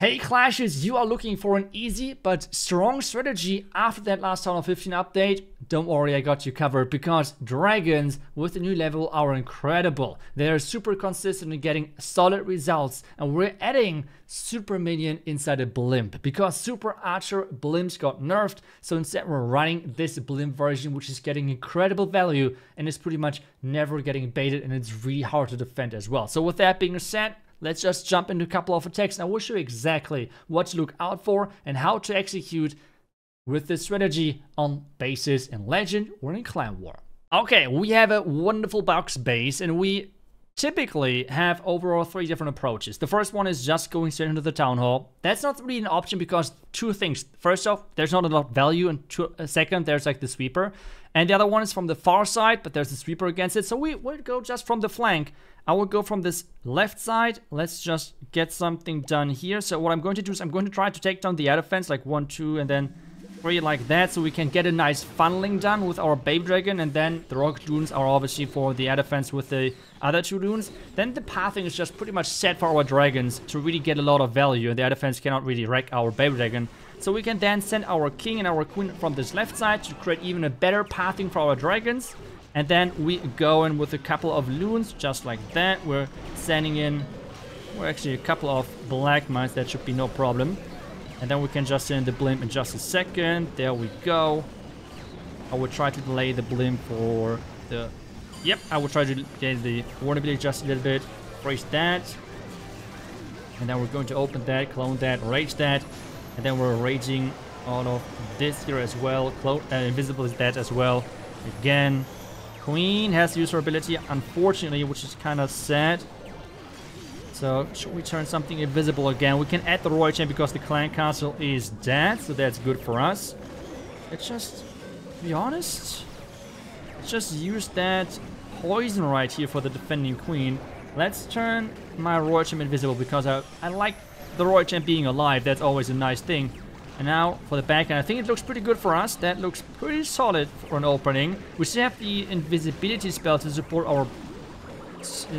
Hey Clashers, you are looking for an easy but strong strategy after that last Town Hall 15 update? Don't worry, I got you covered because dragons with the new level are incredible. They're super consistent in getting solid results and we're adding super minion inside a blimp because super archer blimps got nerfed so instead we're running this blimp version which is getting incredible value and is pretty much never getting baited and it's really hard to defend as well. So with that being said, Let's just jump into a couple of attacks and I will show you exactly what to look out for and how to execute with this strategy on bases in Legend or in Clan War. Okay, we have a wonderful box base and we typically have overall three different approaches. The first one is just going straight into the town hall. That's not really an option because two things. First off, there's not a lot value, and two, uh, second, there's like the sweeper. And the other one is from the far side, but there's the sweeper against it. So we would go just from the flank. I will go from this left side. Let's just get something done here. So what I'm going to do is I'm going to try to take down the other fence, like one, two, and then three like that. So we can get a nice funneling done with our Baby Dragon. And then the Rocket Loons are obviously for the other defense with the other two Loons. Then the pathing is just pretty much set for our Dragons to really get a lot of value. And the other defense cannot really wreck our Baby Dragon. So we can then send our king and our queen from this left side to create even a better pathing for our dragons. And then we go in with a couple of loons, just like that. We're sending in, well, actually a couple of black mines, that should be no problem. And then we can just send the blimp in just a second. There we go. I will try to delay the blimp for the... Yep, I will try to get the vulnerability just a little bit. Freeze that. And then we're going to open that, clone that, rage that. And then we're raging all of this here as well. Clo uh, invisible is dead as well. Again, Queen has used her ability, unfortunately, which is kind of sad. So, should we turn something invisible again? We can add the Royal Champ because the Clan Castle is dead, so that's good for us. Let's just, to be honest, let's just use that poison right here for the defending Queen. Let's turn my Royal Champ invisible because I, I like the Royal Champ being alive, that's always a nice thing. And now for the back end, I think it looks pretty good for us. That looks pretty solid for an opening. We still have the invisibility spell to support our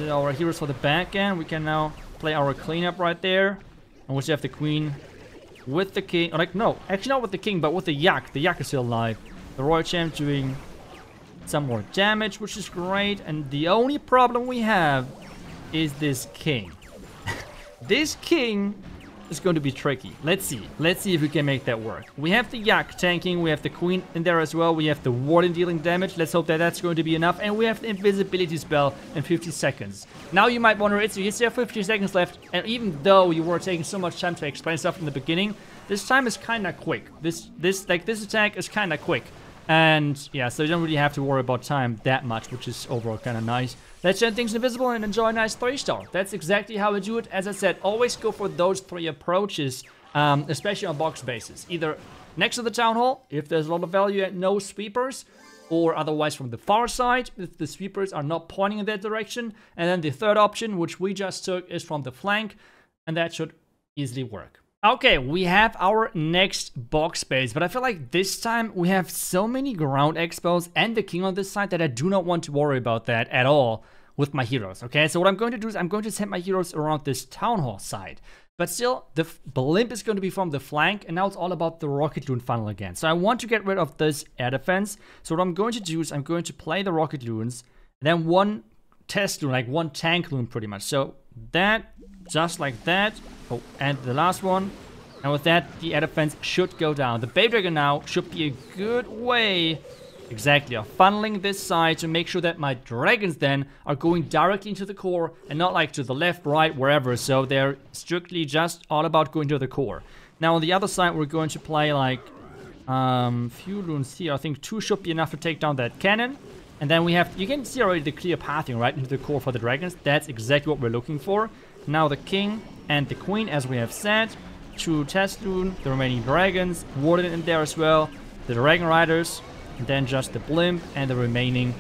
our heroes for the back end. We can now play our cleanup right there. And we still have the queen with the king. Like, no, actually not with the king, but with the yak. The yak is still alive. The royal champ doing some more damage, which is great. And the only problem we have is this king. this king is going to be tricky. Let's see. Let's see if we can make that work. We have the Yak tanking. We have the Queen in there as well. We have the Warden dealing damage. Let's hope that that's going to be enough. And we have the Invisibility spell in 50 seconds. Now you might wonder, it's you still have 50 seconds left. And even though you were taking so much time to explain stuff in the beginning, this time is kind of quick. This, this, like, this attack is kind of quick. And yeah, so you don't really have to worry about time that much, which is overall kind of nice. Let's turn things invisible and enjoy a nice 3-star. That's exactly how I do it. As I said, always go for those three approaches, um, especially on box bases. Either next to the Town Hall, if there's a lot of value and no sweepers, or otherwise from the far side, if the sweepers are not pointing in that direction. And then the third option, which we just took, is from the flank, and that should easily work. Okay, we have our next box base, but I feel like this time we have so many ground expos and the king on this side that I do not want to worry about that at all with my heroes, okay? So what I'm going to do is I'm going to send my heroes around this town hall side. But still, the blimp is going to be from the flank, and now it's all about the rocket loon funnel again. So I want to get rid of this air defense. So what I'm going to do is I'm going to play the rocket loons, then one test loon, like one tank loon pretty much. So that, just like that, Oh, and the last one. And with that, the air defense should go down. The Baby Dragon now should be a good way, exactly, of funneling this side to make sure that my dragons then are going directly into the core and not like to the left, right, wherever. So they're strictly just all about going to the core. Now on the other side, we're going to play like um, few loons here. I think two should be enough to take down that cannon. And then we have, you can see already the clear pathing right into the core for the dragons. That's exactly what we're looking for. Now the king and the queen, as we have said. Two Testoon, the remaining dragons, Warden in there as well, the Dragon Riders, and then just the Blimp and the remaining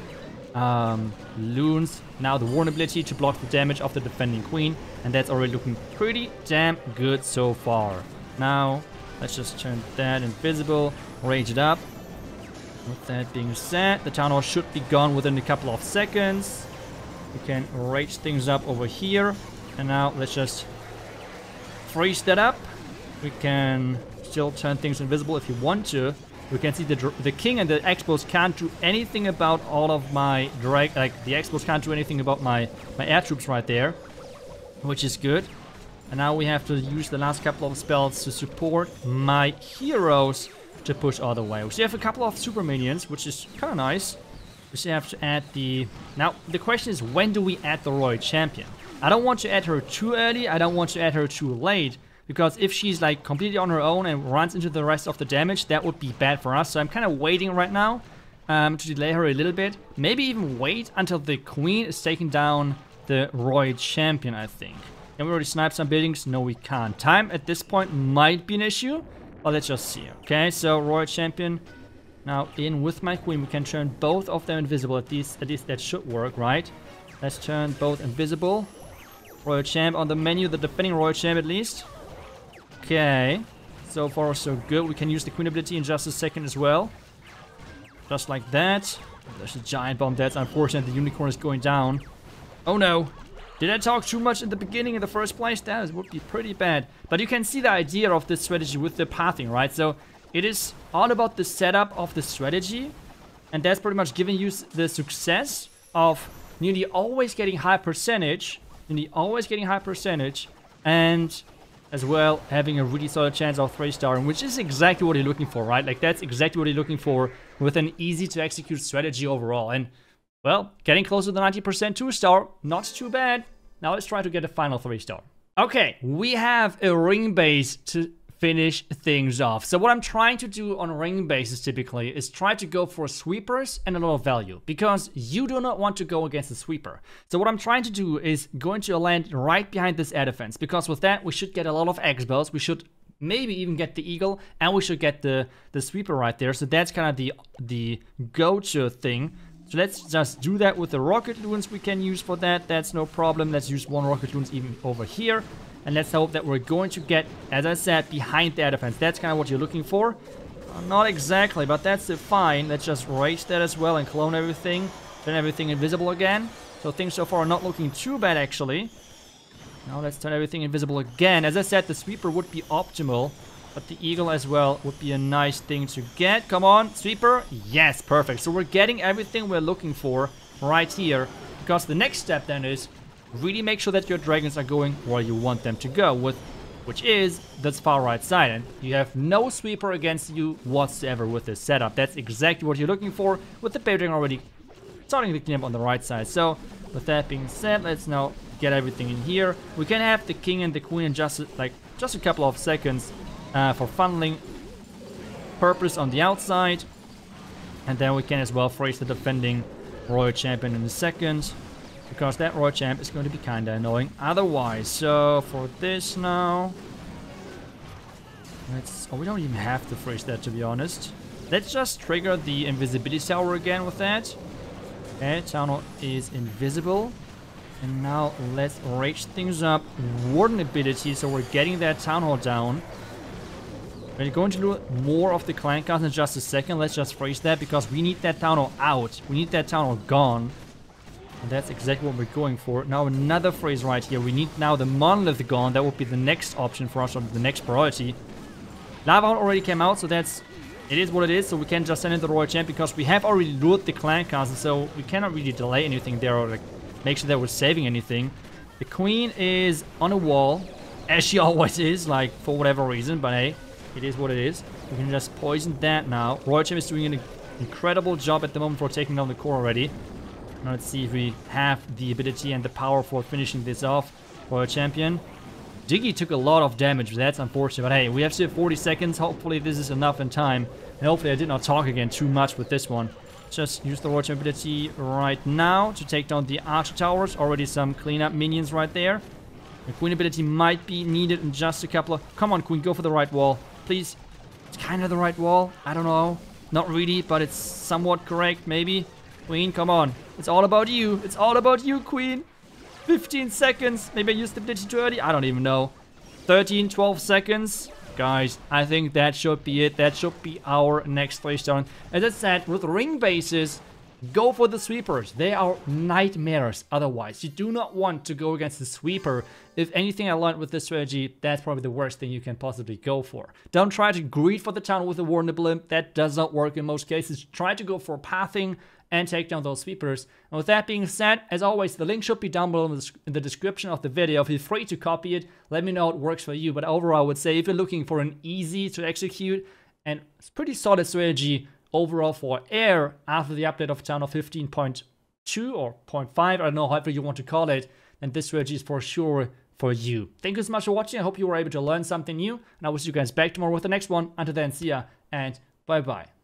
um, Loons. Now the Warden ability to block the damage of the defending queen, and that's already looking pretty damn good so far. Now, let's just turn that invisible, rage it up. With that being said, the Town Hall should be gone within a couple of seconds. We can rage things up over here. And now let's just freeze that up. We can still turn things invisible if you want to. We can see the the king and the X-Bows can't do anything about all of my drag. Like the X-Bows can't do anything about my my air troops right there, which is good. And now we have to use the last couple of spells to support my heroes to push all the way. We still have a couple of super minions, which is kind of nice. We still have to add the... Now, the question is, when do we add the Royal Champion? I don't want to add her too early. I don't want to add her too late. Because if she's like completely on her own and runs into the rest of the damage, that would be bad for us. So I'm kind of waiting right now um, to delay her a little bit. Maybe even wait until the queen is taking down the Royal Champion, I think. Can we already snipe some buildings? No, we can't. Time at this point might be an issue. But let's just see. Okay, so Royal Champion now in with my queen. We can turn both of them invisible. At least, at least that should work, right? Let's turn both invisible. Royal Champ on the menu, the defending Royal Champ at least. Okay. So far, so good. We can use the Queen ability in just a second as well. Just like that. There's a giant bomb. That's unfortunate. The unicorn is going down. Oh no. Did I talk too much in the beginning in the first place? That would be pretty bad. But you can see the idea of this strategy with the pathing, right? So it is all about the setup of the strategy. And that's pretty much giving you the success of nearly always getting high percentage. Nearly always getting high percentage. And as well having a really solid chance of 3 star which is exactly what you're looking for right? Like that's exactly what you're looking for with an easy to execute strategy overall. And well getting close to the 90% 2 star not too bad. Now let's try to get a final 3 star. Okay we have a ring base to finish things off. So what I'm trying to do on a ring bases typically is try to go for sweepers and a lot of value because you do not want to go against the sweeper. So what I'm trying to do is go into a land right behind this air defense because with that we should get a lot of X-Bows. We should maybe even get the eagle and we should get the the sweeper right there. So that's kind of the the go-to thing. So let's just do that with the rocket loons we can use for that. That's no problem. Let's use one rocket loons even over here. And let's hope that we're going to get, as I said, behind the air defense. That's kind of what you're looking for. Uh, not exactly, but that's fine. Let's just raise that as well and clone everything. Turn everything invisible again. So things so far are not looking too bad, actually. Now let's turn everything invisible again. As I said, the sweeper would be optimal. But the eagle as well would be a nice thing to get. Come on, sweeper. Yes, perfect. So we're getting everything we're looking for right here. Because the next step then is really make sure that your dragons are going where you want them to go, with, which is this far right side. And you have no sweeper against you whatsoever with this setup. That's exactly what you're looking for, with the building already starting the clean on the right side. So, with that being said, let's now get everything in here. We can have the king and the queen in just like just a couple of seconds uh, for funneling purpose on the outside. And then we can as well freeze the defending royal champion in a second because that Royal Champ is going to be kinda annoying otherwise. So for this now, let's. Oh, we don't even have to freeze that to be honest. Let's just trigger the invisibility tower again with that. Okay, Town hall is invisible. And now let's rage things up. Warden ability, so we're getting that Town Hall down. We're going to do more of the clan cars in just a second. Let's just freeze that because we need that Town Hall out. We need that Town Hall gone. And that's exactly what we're going for. Now another phrase right here. We need now the monolith gone. That would be the next option for us, or the next priority. Lava already came out, so that's... It is what it is, so we can just send in the Royal Champ because we have already lured the clan castle, so we cannot really delay anything there or like make sure that we're saving anything. The Queen is on a wall, as she always is, like for whatever reason, but hey, it is what it is. We can just poison that now. Royal Champ is doing an incredible job at the moment for taking down the core already. Now let's see if we have the ability and the power for finishing this off for a champion. Diggy took a lot of damage, that's unfortunate. But hey, we have still 40 seconds. Hopefully this is enough in time. And hopefully I did not talk again too much with this one. Just use the Roach ability right now to take down the Archer Towers. Already some cleanup minions right there. The Queen ability might be needed in just a couple of... Come on, Queen, go for the right wall. Please. It's kind of the right wall. I don't know. Not really, but it's somewhat correct, maybe. Queen, come on. It's all about you. It's all about you, Queen. 15 seconds. Maybe I used the ability too early. I don't even know. 13, 12 seconds. Guys, I think that should be it. That should be our next star. As I said, with ring bases, go for the sweepers. They are nightmares otherwise. You do not want to go against the sweeper. If anything I learned with this strategy, that's probably the worst thing you can possibly go for. Don't try to greed for the tunnel with a War Nibble That does not work in most cases. Try to go for pathing and take down those sweepers. And with that being said, as always, the link should be down below in the description of the video. Feel free to copy it. Let me know it works for you. But overall, I would say if you're looking for an easy to execute and pretty solid strategy overall for air after the update of channel 15.2 or 0.5, I don't know, however you want to call it, then this strategy is for sure for you. Thank you so much for watching. I hope you were able to learn something new. And I will see you guys back tomorrow with the next one. Until then, see ya and bye bye.